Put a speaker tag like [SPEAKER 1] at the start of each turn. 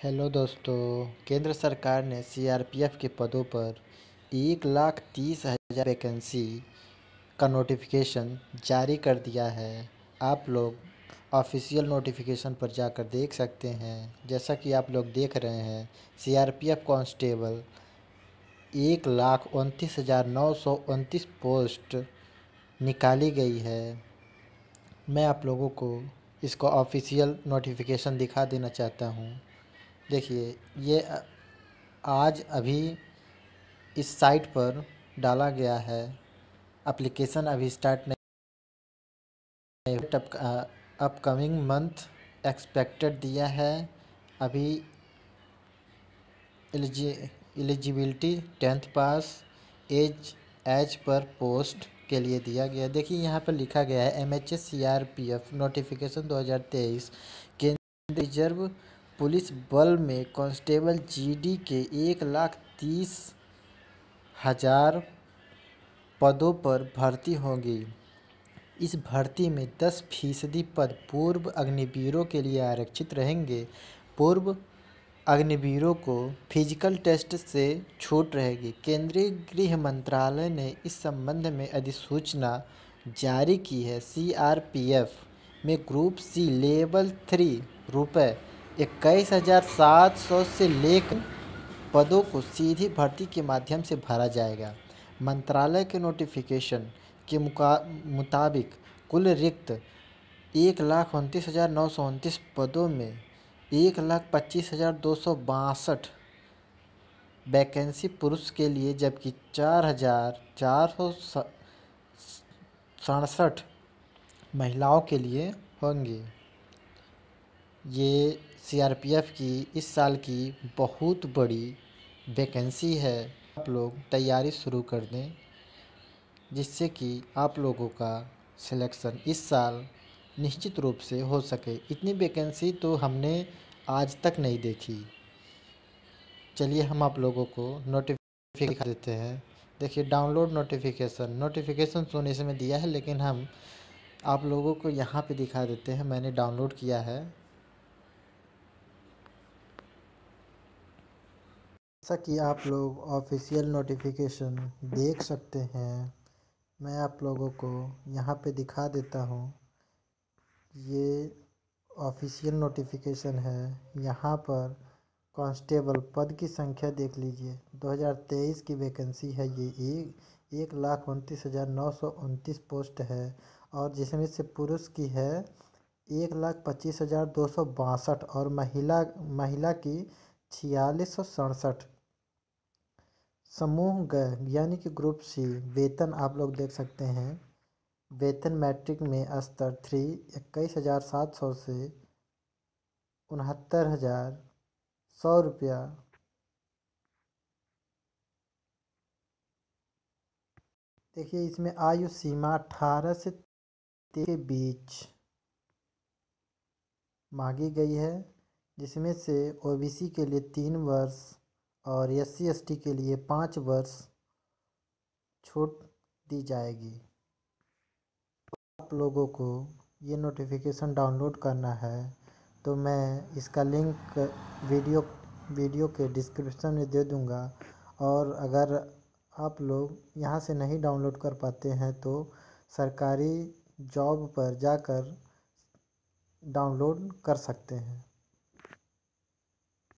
[SPEAKER 1] Hello दोस्तों, केंद्र सरकार ने सीआरपीएफ के पदों पर एक लाख तीस हज़ार वैकेंसी का नोटिफिकेशन जारी कर दिया है। आप लोग ऑफिशियल नोटिफिकेशन पर जाकर देख सकते हैं। जैसा कि आप लोग देख रहे हैं सीआरपीएफ कांस्टेबल एक लाख उनतीस हज़ार नौ सौ उनतीस पोस्ट निकाली गई है। मैं आप लोगों को इसको ऑफिशियल नोटिफिकेशन दिखा देना चाहता हूँ। देखिए, ये आज अभी इस साइट पर डाला गया है। एप्लीकेशन अभी स्टार्ट नहीं अपकमिंग मंथ एक्सपेक्टेड दिया है। अभी eligibility tenth pass age age पर पोस्ट के लिए दिया गया। देखिए, यहाँ पर लिखा गया है M H S C R P F notification दो हज़ार तेईस, केंद्रीय रिज़र्व पुलिस बल में कांस्टेबल जीडी के एक लाख तीस हज़ार पदों पर भर्ती होगी। इस भर्ती में दस फ़ीसदी पद पूर्व अग्निवीरों के लिए आरक्षित रहेंगे। पूर्व अग्निवीरों को फ़िज़िकल टेस्ट से छूट रहेगी। केंद्रीय गृह मंत्रालय ने इस संबंध में अधिसूचना जारी की है। सीआरपीएफ में ग्रुप सी लेवल थ्री रुपये इक्कीस हज़ार सात सौ से लेकर पदों को सीधी भर्ती के माध्यम से भरा जाएगा। मंत्रालय के नोटिफिकेशन के मुताबिक कुल रिक्त एक लाख उनतीस हज़ार नौ सौ उनतीस पदों में एक लाख पच्चीस हज़ार दो सौ बासठ वैकेंसी पुरुष के लिए, जबकि चार हज़ार चार सौ, सड़सठ महिलाओं के लिए होंगे। ये सीआरपीएफ की इस साल की बहुत बड़ी वैकेंसी है। आप लोग तैयारी शुरू कर दें, जिससे कि आप लोगों का सिलेक्शन इस साल निश्चित रूप से हो सके। इतनी वैकेंसी तो हमने आज तक नहीं देखी। चलिए हम आप लोगों को नोटिफिकेशन देते हैं। देखिए डाउनलोड नोटिफिकेशन नोटिफिकेशन सुन इसमें दिया है, लेकिन हम आप लोगों को यहाँ पे दिखा देते हैं। मैंने डाउनलोड किया है। जैसा कि आप लोग ऑफिशियल नोटिफिकेशन देख सकते हैं, मैं आप लोगों को यहाँ पे दिखा देता हूँ। ये ऑफिशियल नोटिफिकेशन है। यहाँ पर कांस्टेबल पद की संख्या देख लीजिए। 2023 की वैकेंसी है ये। एक एक लाख उनतीस हज़ार नौ सौ उनतीस पोस्ट है। और जिसमें से पुरुष की है, एक लाख पच्चीस हज़ार दो सौ बासठ। और महिला महिला की छियालीस सौ सड़सठ। समूह ग, यानी कि ग्रुप सी, वेतन आप लोग देख सकते हैं। वेतन मैट्रिक में स्तर थ्री, इक्कीस हज़ार सात सौ से उनहत्तर हज़ार सौ रुपया। देखिए, इसमें आयु सीमा अठारह से के बीच मांगी गई है। जिसमें से ओबीसी के लिए तीन वर्ष और एस सी के लिए पाँच वर्ष छूट दी जाएगी। आप लोगों को ये नोटिफिकेशन डाउनलोड करना है तो मैं इसका लिंक वीडियो वीडियो के डिस्क्रिप्शन में दे दूँगा। और अगर आप लोग यहाँ से नहीं डाउनलोड कर पाते हैं तो सरकारी जॉब पर जाकर डाउनलोड कर सकते हैं।